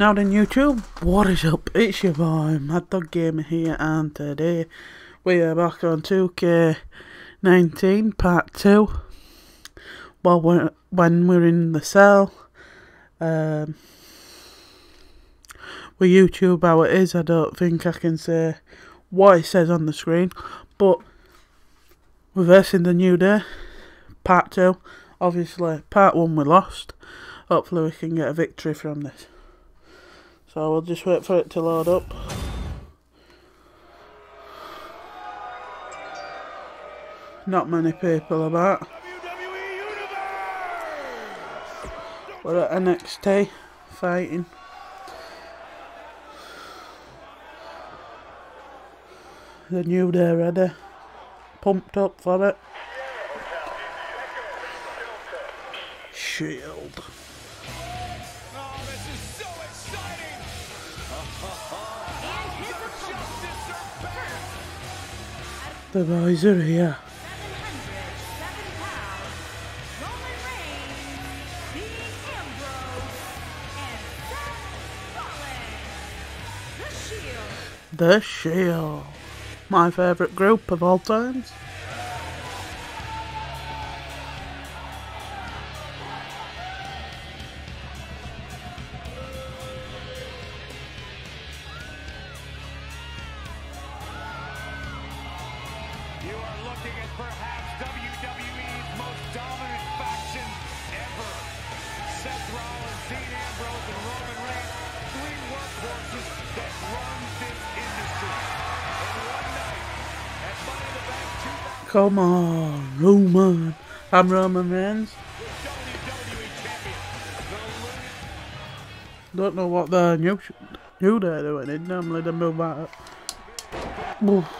Now then YouTube, what is up? It's your boy Mad Dog Gamer here and today we are back on 2K19 part 2 Well, we're, when we're in the cell um, With YouTube how it is, I don't think I can say what it says on the screen But we're the new day, part 2 Obviously, part 1 we lost. Hopefully we can get a victory from this so we'll just wait for it to load up. Not many people about. We're at NXT fighting. The new day ready. Pumped up for it. Shield. The boys are here. The Shield. My favourite group of all times. Perhaps WWE's most dominant faction ever. Seth Rollins, Dean Ambrose, and Roman Reigns, three workhorses that run this industry. And one night, at Money in the Bank 2000... Come on, Roman. I'm Roman Reigns. Don't know what the new new they're doing. Normally they move out. Oof.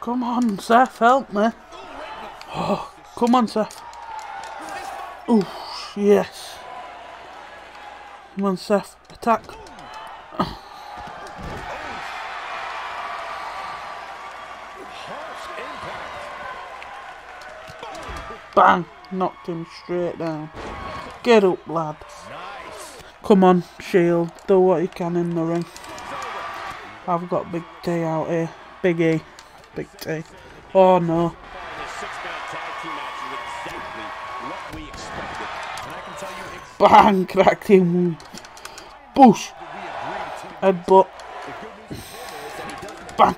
Come on, Seth, help me. Oh, come on, Seth. Oh, yes. Come on, Seth, attack. Bang! Knocked him straight down. Get up, lad. Come on, Shield. Do what you can in the ring. I've got Big T out here. Big E. Big T. Oh no. Bang! Cracked him. Bush. Headbutt. Bang.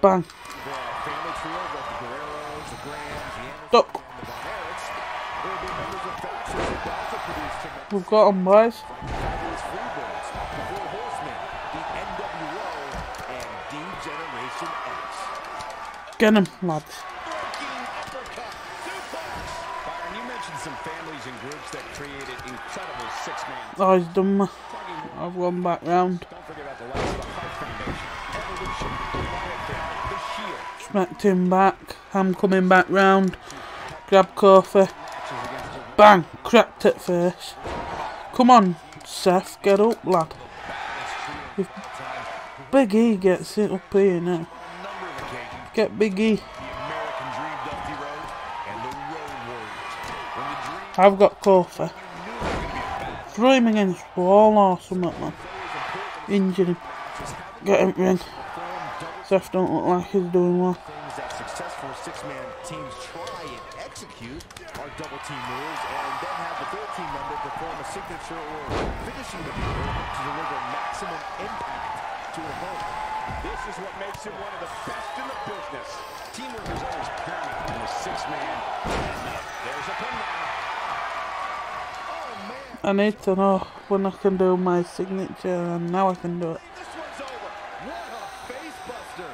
Bang. Duck. We've got them, boys. Get him, lads. Oh, he's done. I've gone back round. Smacked him back. I'm coming back round. Grab Kofi. Bang! Cracked it first. Come on, Seth, get up, lad. If Big E gets it up here now. Get Big E. I've got Kofi. Throw him against the wall or something, man. Injure him. Get him in. Seth don't look like he's doing well. Successful six-man teams try and execute our double team moves and then have the third team member perform a signature or finishing maneuver to deliver maximum impact to an opponent. This is what makes him one of the best in the business. Teamwork is always paramount in a six-man. There's a Oh, man. I need to know when I can do my signature, and now I can do it. This one's over. What a face buster.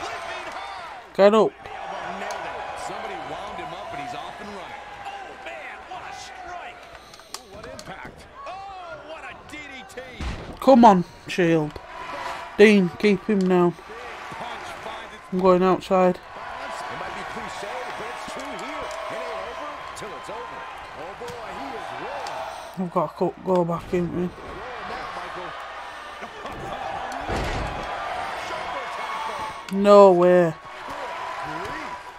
Flipping high. Get up. The elbow nailed it. Somebody wound him up and he's off and running. Oh, man. What a strike. Ooh, what impact. Oh, what a DDT. Come on, Shield. Dean, keep him down. Punch finds its I'm going outside. balance. It might be cliche, but it's true here. It ain't over till it's over. Oh, boy, he is rolling. I've got to go, back in. me. Roll now, Michael. Shoulder tackle. No way.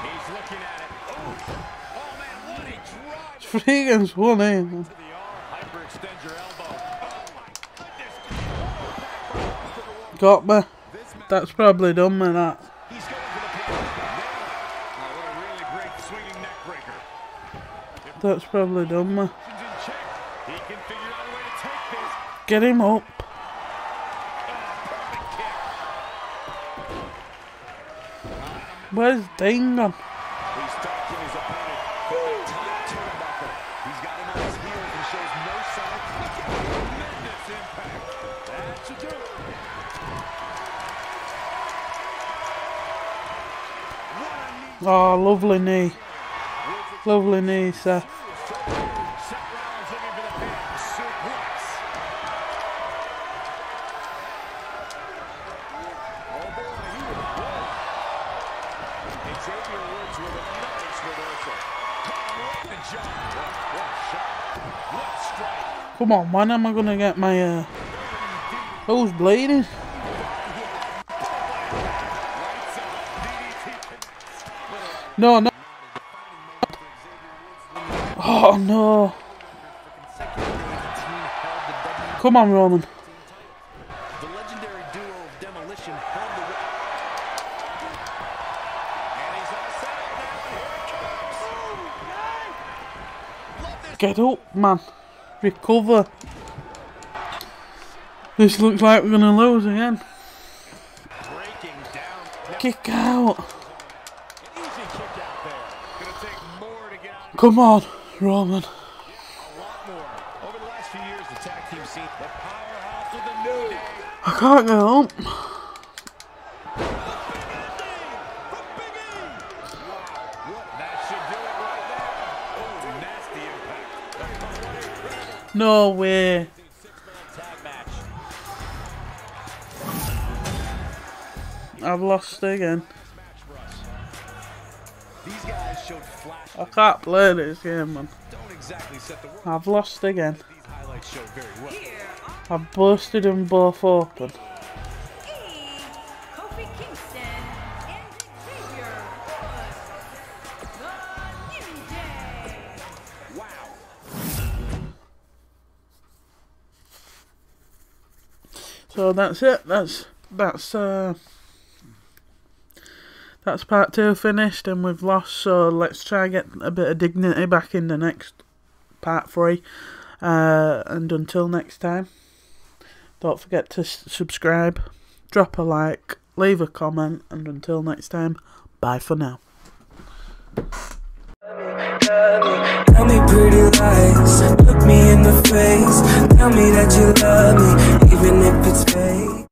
what Reigns is looking to do. He's looking at it. Oh, oh man, what a drive against one, eh? Hyperextend your elbow. Oh my goodness. Got me. That's probably done me, that. He's going for the pin. Oh, what a really great swinging neck breaker. That's probably done me. Get him check. Where's gone? He's his opponent the top turnbuckle. He's got him on his heels and shows no sign. Tremendous impact. That should do it. What a knee. Oh, lovely knee. Lovely knee, Seth. Seth Rollins looking for the pin. Suplex. Oh boy, he was rolling. Xavier Woods with a nice reversal. Caught him right in the jaw. What, what a shot. What a strike. Come on, when am I gonna get my, uh... Who's bleeding? No, no. Oh, no. Come on, Roman. Get up, man. Recover. This looks like we're gonna lose again. Breaking down. Now, Kick out. Kick out there. Gonna take more to get out. Come on, Roman. A lot more. Over the last few years, the tag team scene, the powerhouse of the new day. I can't get up. No way. I've lost again. I can't play this game, man. I've lost again. I've busted them both open. So that's it. That's that's uh that's part two finished, and we've lost. So let's try get a bit of dignity back in the next part three. Uh, and until next time, don't forget to subscribe, drop a like, leave a comment, and until next time, bye for now. Tell me pretty lies, look me in the face. Tell me that you love me, even if it's fake.